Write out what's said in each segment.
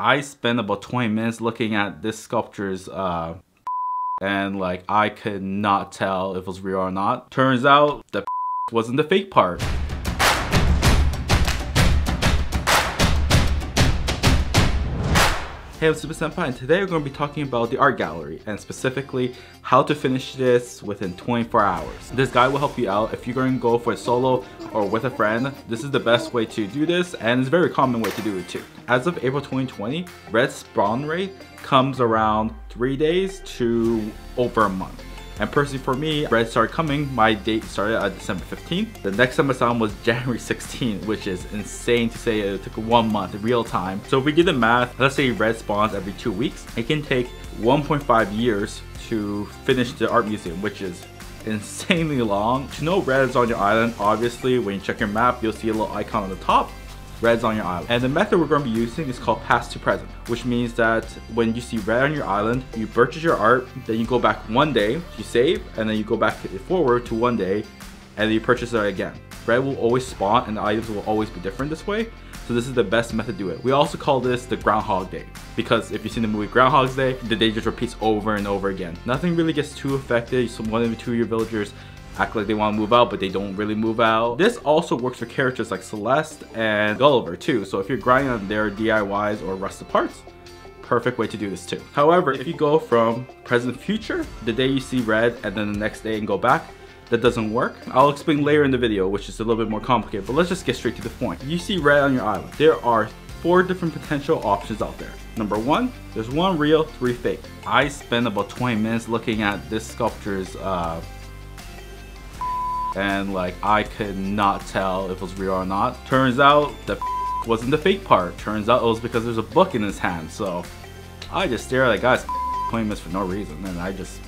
I spent about 20 minutes looking at this sculpture's uh, and like I could not tell if it was real or not. Turns out the wasn't the fake part. Hey, I'm SupaSenpai, and today we're going to be talking about the art gallery, and specifically how to finish this within 24 hours. This guide will help you out if you're going to go for solo or with a friend. This is the best way to do this, and it's a very common way to do it too. As of April 2020, Redd spawn rate comes around 3 days to over a month. And personally for me, Redd started coming, my date started at December 15th. The next time I saw him was January 16th, which is insane to say it took one month in real time. So if we do the math, let's say Redd spawns every two weeks, it can take 1.5 years to finish the art museum, which is insanely long. To know Redd is on your island, obviously when you check your map, you'll see a little icon on the top Redd's on your island. And the method we're going to be using is called past to present, which means that when you see Redd on your island, you purchase your art, then you go back one day, you save, and then you go back forward to one day, and then you purchase it again. Redd will always spawn and the items will always be different this way. So this is the best method to do it. We also call this the Groundhog Day because if you've seen the movie Groundhog's Day, the day just repeats over and over again. Nothing really gets too affected. So one of the two of your villagers act like they want to move out, but they don't really move out. This also works for characters like Celeste and Gulliver too. So if you're grinding on their DIYs or rusted parts, perfect way to do this too. However, if you go from present future, the day you see Redd and then the next day and go back, that doesn't work. I'll explain later in the video, which is a little bit more complicated, but let's just get straight to the point. You see Redd on your island. There are four different potential options out there. Number one, there's one real, three fake. I spent about 20 minutes looking at this sculpture's uh, and like I could not tell if it was real or not. Turns out the wasn't the fake part. Turns out it was because there's a book in his hand. So I just stare at that guy's pointing this for no reason, and I just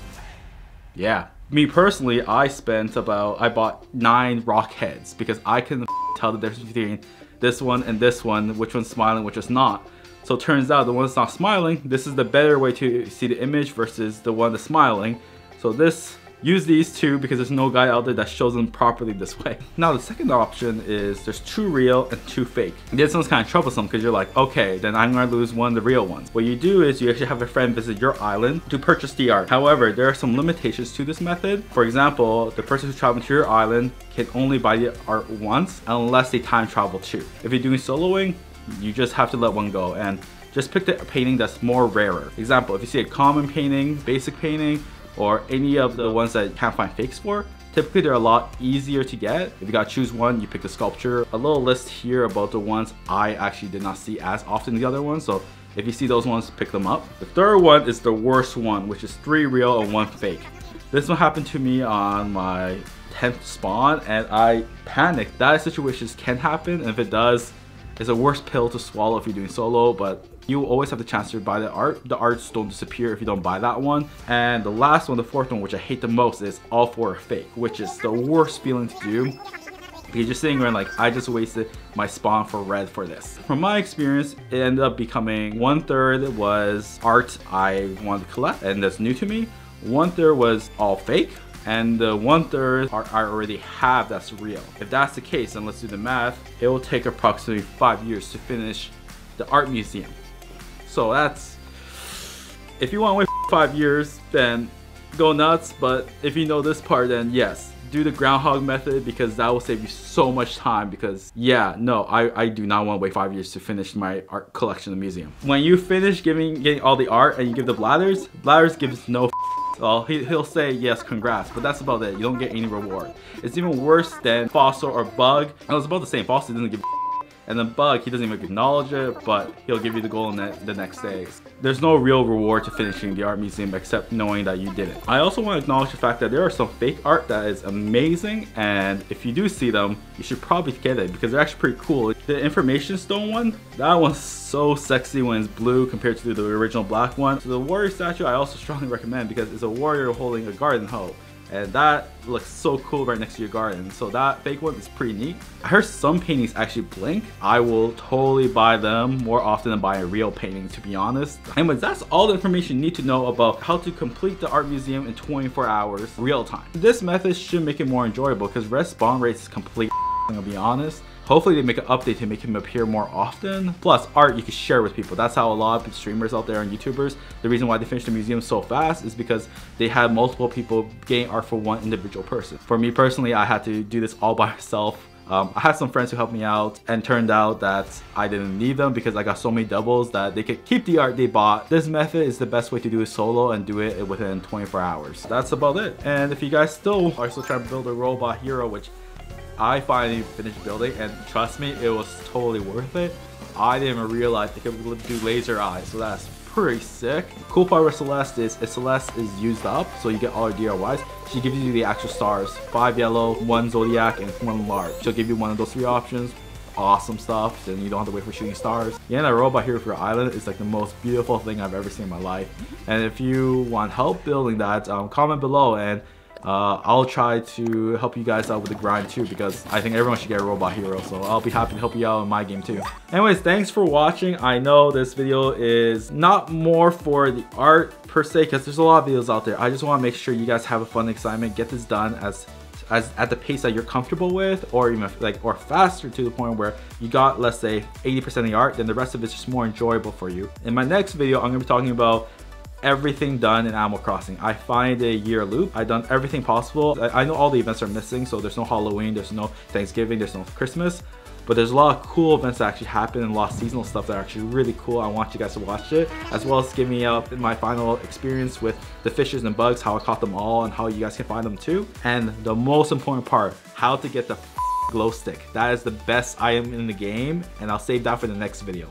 yeah. Me personally, I spent about I bought nine rock heads because I couldn't tell the difference between this one and this one, which one's smiling, which is not. So it turns out the one that's not smiling, this is the better way to see the image versus the one that's smiling. So this use these two because there's no guy out there that shows them properly this way. Now the second option is there's two real and two fake. This one's kind of troublesome because you're like, okay, then I'm gonna lose one of the real ones. What you do is you actually have a friend visit your island to purchase the art. However, there are some limitations to this method. For example, the person who's traveling to your island can only buy the art once unless they time travel too. If you're doing soloing, you just have to let one go and just pick the painting that's more rarer. Example, if you see a common painting, basic painting, or any of the ones that you can't find fakes for, typically they're a lot easier to get. If you gotta choose one, you pick the sculpture. A little list here about the ones I actually did not see as often the other ones, so if you see those ones, pick them up. The third one is the worst one, which is three real and one fake. This one happened to me on my 10th spawn and I panicked. That situations can happen and if it does, it's a worse pill to swallow if you're doing solo, but you always have the chance to buy the art. The arts don't disappear if you don't buy that one. And the last one, the fourth one, which I hate the most is all four fake, which is the worst feeling to do because you're sitting around like I just wasted my spawn for Redd for this. From my experience, it ended up becoming one third was art I wanted to collect and that's new to me. One third was all fake and the one third art I already have that's real. If that's the case, then let's do the math. It will take approximately five years to finish the art museum. So that's, if you want to wait five years, then go nuts. But if you know this part, then yes, do the groundhog method because that will save you so much time because yeah no I, I do not want to wait five years to finish my art collection in the museum when you finish giving getting all the art and you give the Blathers Blathers gives no well, he, he'll say yes congrats but that's about it. You don't get any reward. It's even worse than fossil or bug. And it's about the same fossil doesn't give and then Bug, he doesn't even acknowledge it, but he'll give you the goal in the, the next day. There's no real reward to finishing the art museum except knowing that you did it. I also want to acknowledge the fact that there are some fake art that is amazing, and if you do see them, you should probably get it because they're actually pretty cool. The information stone one, that one's so sexy when it's blue compared to the original black one. So the warrior statue I also strongly recommend because it's a warrior holding a garden hoe and that looks so cool right next to your garden. So that fake one is pretty neat. I heard some paintings actually blink i will totally buy them more often than buy a real painting to be honest. Anyways that's all the information you need to know about how to complete the art museum in 24 hours real time. This method should make it more enjoyable because Redd spawn rates is complete i'm gonna be honest Hopefully they make an update to make him appear more often. Plus, art you can share with people. That's how a lot of streamers out there and YouTubers, the reason why they finished the museum so fast is because they had multiple people getting art for one individual person. For me personally, I had to do this all by myself um, I had some friends who helped me out and turned out that I didn't need them because I got so many doubles that they could keep the art they bought. This method is the best way to do it solo and do it within 24 hours. That's about it. And if you guys still are still trying to build a robot hero, which I finally finished building and trust me, it was totally worth it. I didn't even realize they could do laser eyes, so that's pretty sick. Cool part with Celeste is if Celeste is used up, so you get all your DIYs, she gives you the actual stars. Five yellow, one zodiac, and one large. She'll give you one of those three options. Awesome stuff, then you don't have to wait for shooting stars. Yeah, a robot hero for your island is like the most beautiful thing I've ever seen in my life. And if you want help building that, um, comment below and uh, I'll try to help you guys out with the grind too because I think everyone should get a robot hero so I'll be happy to help you out in my game too. Anyways, thanks for watching. I know this video is not more for the art per se because there's a lot of videos out there. I just want to make sure you guys have a fun excitement, get this done as as at the pace that you're comfortable with or even like or faster to the point where you got let's say 80% of the art then the rest of it's just more enjoyable for you. In my next video I'm going to be talking about everything done in Animal Crossing. I find a year loop. I've done everything possible. I, I know all the events are missing, so there's no Halloween, there's no Thanksgiving, there's no Christmas, but there's a lot of cool events that actually happen and a lot of seasonal stuff that are actually really cool. I want you guys to watch it, as well as give me up my final experience with the fishes and bugs, how I caught them all, and how you guys can find them too. And the most important part, how to get the glow stick. That is the best item in the game, and I'll save that for the next video.